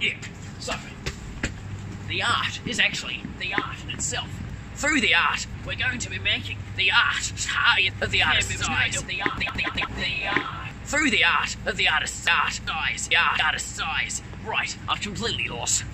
Yeah. So, the art is actually the art in itself. Through the art, we're going to be making the art of the artist's eyes. The art, the, the, the, the art. Through the art of the artist's art eyes. The art, artist's eyes. Right, I've completely lost.